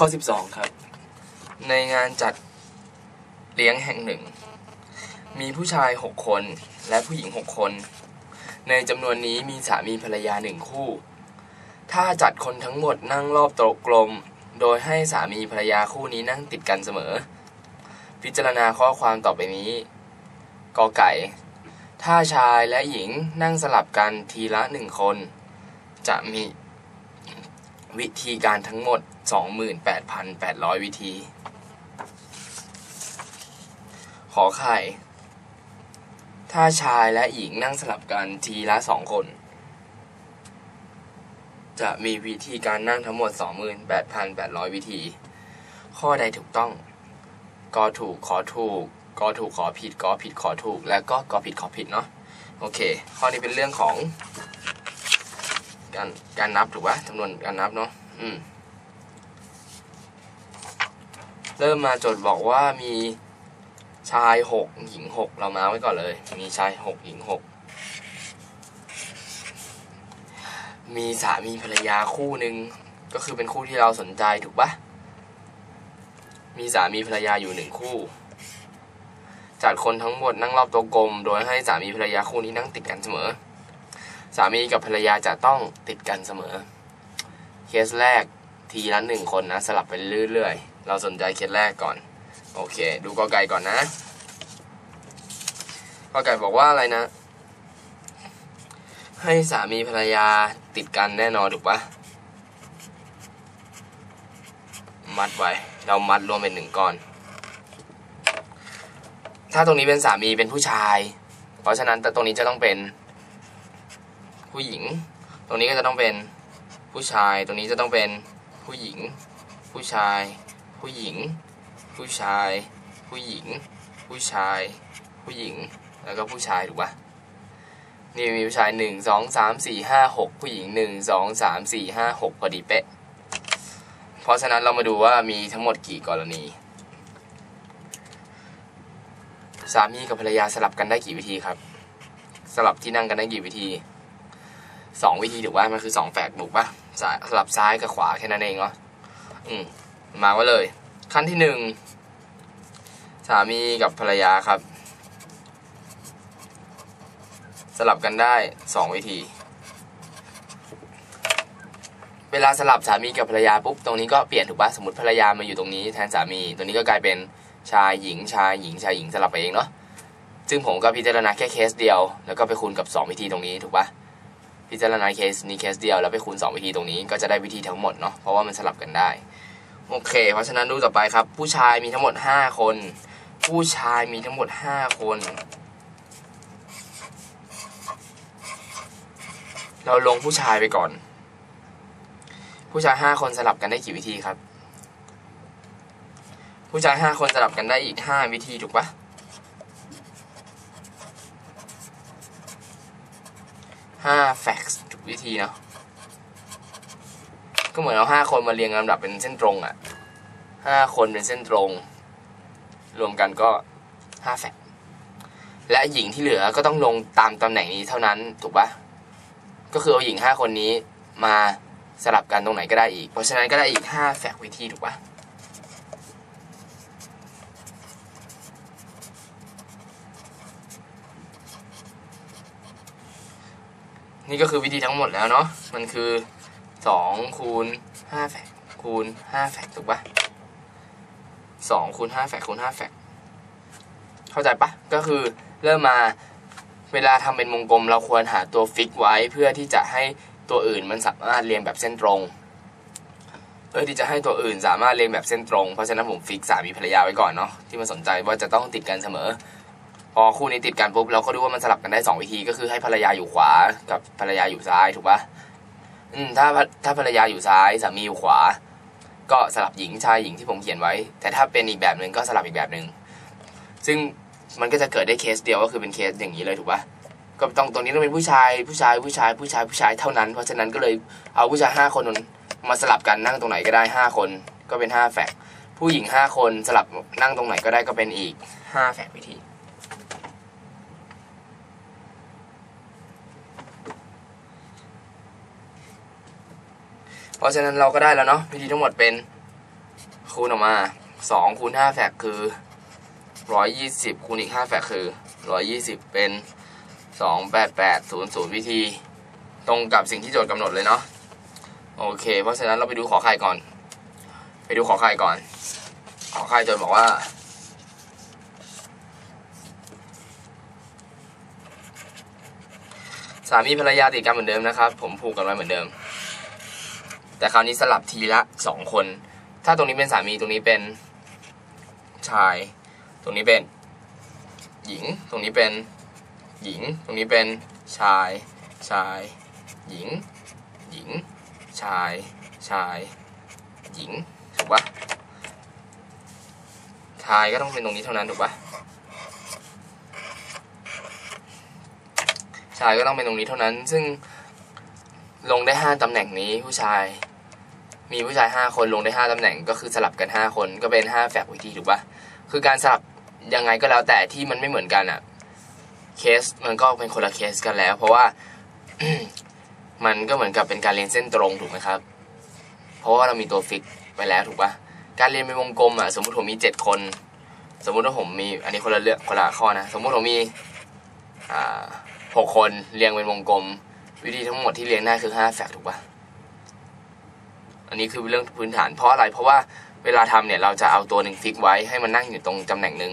ข้อ 12 ครับ ในงานจัดเลี้ยงแห่งหนึ่ง มีผู้ชาย 6 คนและผู้หญิง 6 คน ในจำนวนนี้มีสามีภรรยาหนึ่งคู่ ถ้าจัดคนทั้งหมดนั่งรอบโต๊ะกลม โดยให้สามีภรรยาคู่นี้นั่งติดกันเสมอ พิจารณาข้อความต่อไปนี้กอไก่ ถ้าชายและหญิงนั่งสลับกันทีละหนึ่งคน จะมี วิธีการทั้งหมด 28,800 วิธี ขอไข่ ถ้าชายและหญิงนั่งสลับกันทีละสองคน จะมีวิธีการนั่งทั้งหมด 28,800 วิธี ข้อใดถูกต้องกอถูกขอถูกกอถูกขอผิดกอผิดขอถูก แล้วก็กอผิดขอผิดเนาะ โอเค ข้อนี้เป็นเรื่องของ การการนับถูกปะจำนวนการนับเนาะอืมเริ่มมาจทย์บอกว่ามีชายหกหญิงหกเรามาไว้ก่อนเลย มีชายหกหญิงหกมีสามีภรรยาคู่หนึ่งก็คือเป็นคู่ที่เราสนใจถูกปะมีสามีภรรยาอยู่หนึ่งคู่ จัดคนทั้งหมดนั่งรอบโต๊ะกลม โดยให้สามีภรรยาคู่นี้นั่งติดกันเสมอ สามีกับภรรยาจะต้องติดกันเสมอ เคสแรกทีละหนึ่งคนนะ สลับไปเรื่อยๆ เราสนใจเคสแรกก่อน โอเค ดูกอไก่ก่อนนะกอไก่บอกว่าอะไรนะ ให้สามีภรรยาติดกันแน่นอนถูกปะมัดไว้ เรามัดรวมเป็นหนึ่งก้อน ถ้าตรงนี้เป็นสามีเป็นผู้ชาย เพราะฉะนั้นแต่ตรงนี้จะต้องเป็น ผู้หญิง ตรงนี้ก็จะต้องเป็นผู้ชาย ตรงนี้จะต้องเป็นผู้หญิง ผู้ชาย ผู้หญิง ผู้ชาย ผู้หญิง ผู้ชาย ผู้หญิง แล้วก็ผู้ชายถูกปะนี่มีผู้ชายหนึ่งสองสามสี่ห้าหกผู้หญิงหนึ่งสองสามสี่ห้าหกพอดีเป๊ะ เพราะฉะนั้นเรามาดูว่ามีทั้งหมดกี่กรณี สามีกับภรรยาสลับกันได้กี่วิธีครับ สลับที่นั่งกันได้กี่วิธี สองวิธีถูกป่ะมันคือสองแฝกถูกป่ะสลับซ้ายกับขวาแค่นั้นเองเนาะอืมมาไว้เลย ขั้นที่หนึ่งสามีกับภรรยาครับ สลับกันได้สองวิธี เวลาสลับสามีกับภรรยาปุ๊บตรงนี้ก็เปลี่ยนถูกป่ะสมมติภรรยามาอยู่ตรงนี้แทนสามีตรงนี้ก็กลายเป็นชายหญิงชายหญิงชายหญิงสลับไปเองเนาะซึ่งผมก็พิจารณาแค่เคสเดียว แล้วก็ไปคูณกับ 2 วิธีตรงนี้ถูกปะ พิจารณาเคสนี้เคสเดียวแล้วไปคูณ 2 วิธีตรงนี้ก็จะได้วิธีทั้งหมดเนาะเพราะว่ามันสลับกันได้โอเค เพราะฉะนั้นดูต่อไปครับ ผู้ชายมีทั้งหมด 5 คน ผู้ชายมีทั้งหมด 5 คน เราลงผู้ชายไปก่อน ผู้ชาย 5 คนสลับกันได้กี่วิธีครับ ผู้ชาย 5 คนสลับกันได้อีก 5 วิธีถูกปะ ห้าแฟกซ์ทุกวิธีเนาะก็เหมือนเอาห้าคนมาเรียงลำดับเป็นเส้นตรงอะ่ะห้าคนเป็นเส้นตรง รวมกันก็ห้าแฟกต์และหญิงที่เหลือก็ต้องลงตามตำแหน่งนี้เท่านั้นถูกปะก็คือเอาหญิงห้าคนนี้มาสลับกันตรงไหนก็ได้อีก เพราะฉะนั้นก็ได้อีกห้าแฟกต์วิธีถูกปะ นี่ก็คือวิธีทั้งหมดแล้วเนาะมันคือสองคูณห้าแฟกคูณห้าแฟกถูกปะสองคูณห้าแฟกคูณห้าแฟกเข้าใจปะก็คือเริ่มมาเวลาทำเป็นวงกลม เราควรหาตัวฟิกไว้เพื่อที่จะให้ตัวอื่นมันสามารถเรียงแบบเส้นตรงเพื่อที่จะให้ตัวอื่นสามารถเรียงแบบเส้นตรง เพราะฉะนั้นผมฟิกสามีภรรยาไว้ก่อนเนาะที่มันสนใจว่าจะต้องติดกันเสมอ พอคู่นี้ติดกันปุ๊บเราก็รู้ว่ามันสลับกันได้สองวิธีก็คือให้ภรรยาอยู่ขวากับภรรยาอยู่ซ้ายถูกปะอืมถ้าถ้าภรรยาอยู่ซ้ายสามีอยู่ขวา ก็สลับหญิงชายหญิงที่ผมเขียนไว้ แต่ถ้าเป็นอีกแบบหนึ่งก็สลับอีกแบบหนึ่งซึ่งมันก็จะเกิดได้เคสเดียวก็คือเป็นเคสอย่างนี้เลยถูกปะก็ต้องตรงนี้ต้องเป็นผู้ชายผู้ชายผู้ชายผู้ชายผู้ชายเท่านั้น เพราะฉะนั้นก็เลยเอาผู้ชายห้าคนมาสลับกันนั่งตรงไหนก็ได้ห้าคนก็เป็นห้าแฝกผู้หญิงห้าคนสลับนั่งตรงไหนก็ได้ก็เป็นอีกห้าแฝกวิธี เพราะฉะนั้นเราก็ได้แล้วเนาะวิธีทั้งหมดเป็นคูณออกมาสองคูณห้าแฟกคือร้อยยี่สิบคูณอีกห้าแฟกคือร้อยยี่สิบเป็นสองแปดแปดศูนย์ศูนย์วิธี ตรงกับสิ่งที่โจทย์กำหนดเลยเนาะโอเค เพราะฉะนั้นเราไปดูขอไข่ก่อน ไปดูขอไข่ก่อน ขอไข่โจทย์บอกว่าสามีภรรยาติดกันเหมือนเดิมนะครับ ผมผูกกันไว้เหมือนเดิม แต่คราวนี้สลับทีละสองคน ถ้าตรงนี้เป็นสามีตรงนี้เป็นชาย ตรงนี้เป็น หญิง ตรงนี้เป็นหญิง ตรงนี้เป็นชาย ชาย หญิง หญิง ชาย ชาย หญิง ถูกปะชายก็ต้องเป็นตรงนี้เท่านั้นถูกปะชายก็ต้องเป็นตรงนี้เท่านั้น ซึ่งลงได้ห้าตำแหน่งนี้ผู้ชาย มีผู้ชายห้าคนลงได้ห้าตำแหน่ง ก็คือสลับกันห้าคนก็เป็นห้าแฟกวิธีถูกปะคือการสลับยังไงก็แล้วแต่ที่มันไม่เหมือนกันอะเคสมันก็เป็นคนละเคสกันแล้ว เพราะว่า มันก็เหมือนกับเป็นการเรียนเส้นตรงถูกไหมครับ เพราะว่าเรามีตัวฟิกไปแล้วถูกปะการเรียนเป็นวงกลมอะสมมติผมมีเจ็ดคน สมมุติว่าผมมีอันนี้คนละเรื่องคนละข้อนะ สมมุติผมมีหกคนเรียงเป็นวงกลม วิธีทั้งหมดที่เรียงได้คือห้าแฟกถูกปะ อันนี้คือเรื่องพื้นฐานเพราะอะไร เพราะว่าเวลาทำเนี่ยเราจะเอาตัวหนึ่งฟิกไว้ให้มันนั่งอยู่ตรงตำแหน่งหนึ่ง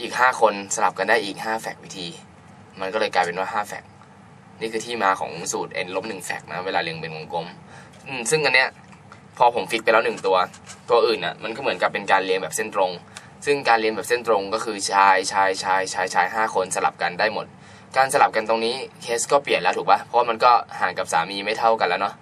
อีกห้าคนสลับกันได้อีกห้าแฟกวิธี มันก็เลยกลายเป็นว่าห้าแฟกนี่คือที่มาของสูตร n ลบหนึ่งแฟกนะเวลาเรียงเป็นวงกลม ซึ่งอันเนี้ยพอผมฟิกไปแล้วหนึ่งตัว ตัวอื่นอะมันก็เหมือนกับเป็นการเรียงแบบเส้นตรง ซึ่งการเรียนแบบเส้นตรงก็คือชายชายชายชายชายห้าคนสลับกันได้หมด การสลับกันตรงนี้เคสก็เปลี่ยนแล้วถูกปะเพราะมันก็ห่างกับสามีไม่เท่ากันแล้วเนาะ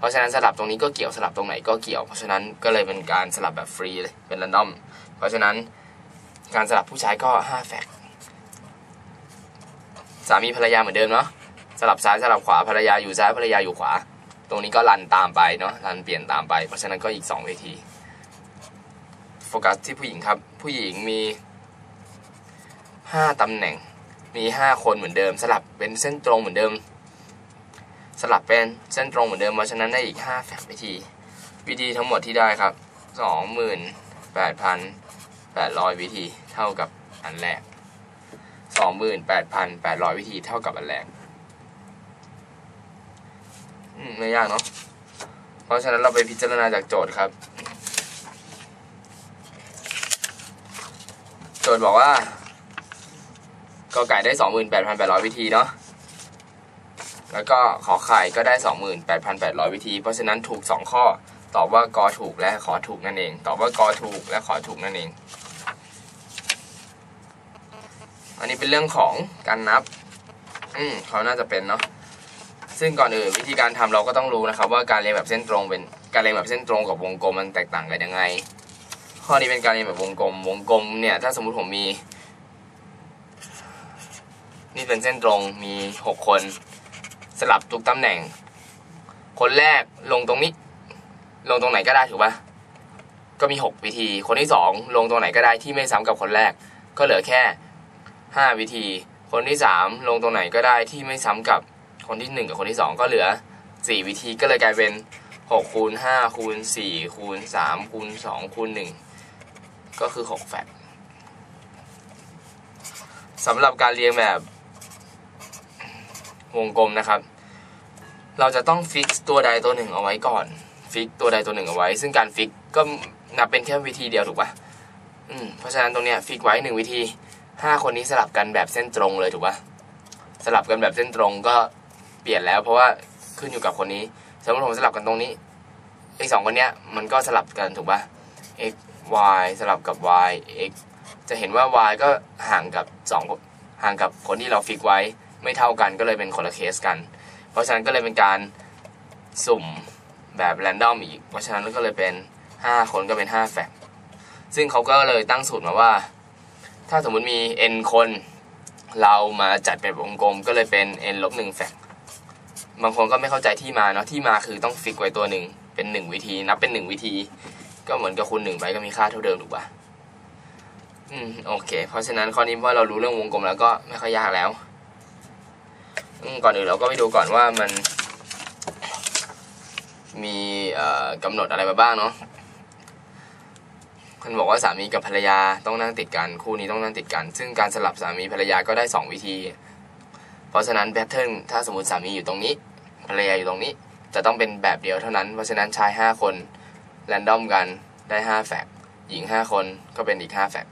เพราะฉะนั้นสลับตรงนี้ก็เกี่ยวสลับตรงไหนก็เกี่ยว เพราะฉะนั้นก็เลยเป็นการสลับแบบฟรีเลยเป็น r รนดอม เพราะฉะนั้นการสลับผู้ชายก็ห้าแฟกสามีภรรยาเหมือนเดิมเนาะสลับซ้ายสลับขวาภรรยาอยู่ซ้ายภรรยาอยู่ขวา ตรงนี้ก็รันตามไปเนาะรันเปลี่ยนตามไป เพราะฉะนั้นก็อีกสองเวทีโฟกัสที่ผู้หญิงครับ ผู้หญิงมีห้าตำแหน่งมีห้าคนเหมือนเดิม สลับเป็นเส้นตรงเหมือนเดิม สลับเป็นเส้นตรงเหมือนเดิมเพราะฉะนั้นได้อีกห้าแฟกวิธีวิธีทั้งหมดที่ได้ครับสองหมื่นแปดพันแปดร้อยวิธีเท่ากับอันแรกสองหมื่นแปดพันแปดร้อยวิธีเท่ากับอันแรกอืมไม่ยากเนาะเพราะฉะนั้นเราไปพิจารณาจากโจทย์ครับ โจทย์บอกว่ากอไก่ได้สองหมื่นแปดพันแปดร้อยวิธีเนาะ แล้วก็ขอไข่ก็ได้สองหมื่นแปดพันแปดร้อยวิธี เพราะฉะนั้นถูกสองข้อ ตอบว่ากอถูกและขอถูกนั่นเอง ตอบว่ากอถูกและขอถูกนั่นเอง อันนี้เป็นเรื่องของการนับ อืมเขาน่าจะเป็นเนาะ ซึ่งก่อนอื่นวิธีการทำเราก็ต้องรู้นะครับ ว่าการเรียนแบบเส้นตรงเป็นการเรียนแบบเส้นตรงกับวงกลมมันแตกต่างกันยังไง ข้อนี้เป็นการเรียนแบบวงกลม วงกลมเนี่ยถ้าสมมุติผมมี นี่เป็นเส้นตรงมีหกคน สลับทุกตำแหน่ง คนแรกลงตรงนี้ ลงตรงไหนก็ได้ถูกปะก็มีหกวิธี คนที่สองลงตรงไหนก็ได้ที่ไม่ซ้ำกับคนแรก ก็เหลือแค่ห้าวิธี คนที่สามลงตรงไหนก็ได้ที่ไม่ซ้ำกับคนที่หนึ่งกับคนที่สองก็เหลือสี่วิธีก็เลยกลายเป็นหกคูณห้าคูณสี่คูณสามคูณสองคูณหนึ่งก็คือหกแฟกสำหรับการเรียงแบบ วงกลมนะครับ เราจะต้องฟิกตัวใดตัวหนึ่งเอาไว้ก่อนfix ตัวใดตัวหนึ่งเอาไว้ ซึ่งการ fix ก็นับเป็นแค่วิธีเดียวถูกปะอืมเพราะฉะนั้นตรงเนี้ย fix ไว้หนึ่งวิธีห้าคนนี้สลับกันแบบเส้นตรงเลยถูกปะสลับกันแบบเส้นตรงก็เปลี่ยนแล้ว เพราะว่าขึ้นอยู่กับคนนี้สมมติผมสลับกันตรงนี้ไอ้สองคนเนี้ยมันก็สลับกันถูกปะ x y สลับกับ y x จะเห็นว่า y ก็ห่างกับสองห่างกับคนที่เรา fix ไว้ ไม่เท่ากันก็เลยเป็นคนละเคสกัน เพราะฉะนั้นก็เลยเป็นการสุ่มแบบแรนดอมอีก เพราะฉะนั้นก็เลยเป็น 5 คนก็เป็น 5 แฟกซึ่งเขาก็เลยตั้งสูตรมาว่า ถ้าสมมุติมี n คนเรามาจัดเป็นวงกลมก็เลยเป็น n ลบ1แฟกบางคนก็ไม่เข้าใจที่มาเนาะที่มาคือต้องฟิกไว้ตัวหนึ่งเป็น 1 วิธี นับเป็น 1 วิธี ก็เหมือนกับคูณหนึ่งไปก็มีค่าเท่าเดิมถูกปะอืมโอเค เพราะฉะนั้นข้อนี้ว่าเรารู้เรื่องวงกลมแล้วก็ไม่ค่อยยากแล้ว ก่อนอื่นเราก็ไปดูก่อนว่ามัน มีกำหนดอะไรมาบ้างเนาะมันบอกว่าสามีกับภรรยาต้องนั่งติดกันคู่นี้ต้องนั่งติดกัน ซึ่งการสลับสามีภรรยาก็ได้สองวิธี เพราะฉะนั้นแพทเทิร์นถ้าสมมติสามีอยู่ตรงนี้ ภรรยาอยู่ตรงนี้ จะต้องเป็นแบบเดียวเท่านั้น เพราะฉะนั้นชายห้าคนแรนดอมกันได้ห้าแฟกหญิงห้าคนก็เป็นอีกห้าแฟก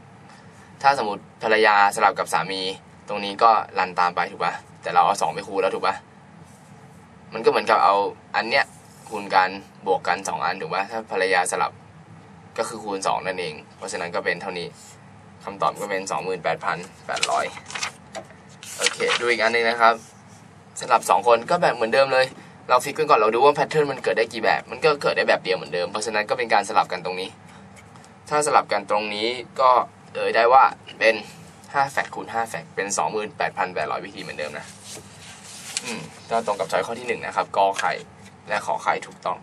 ถ้าสมมติภรรยาสลับกับสามี ตรงนี้ก็ run ตามไปถูกปะ แต่เราเอาสองไปคูณแล้วถูกปะมันก็เหมือนกับเอาอันเนี้ยคูณกันบวกกันสองอันถูกปะถ้าภรรยาสลับก็คือคูณ2นั่นเอง เพราะฉะนั้นก็เป็นเท่านี้คำตอบก็เป็น28,800โอเค ดูอีกอันหนึงนะครับสลับ2คนก็แบบเหมือนเดิมเลย เรา fix กันก่อนเราดูว่า pattern มันเกิดได้กี่แบบ มันก็เกิดได้แบบเดียวเหมือนเดิม เพราะฉะนั้นก็เป็นการสลับกันตรงนี้ ถ้าสลับกันตรงนี้ก็เอ่ยได้ว่าเป็น 5แฟกคูณ5แฟกเป็น 28,800 วิธีเหมือนเดิมนะ อืมก็ตรงกับช้อยข้อที่ 1 นะครับ กอไข่และขอไข่ถูกต้อง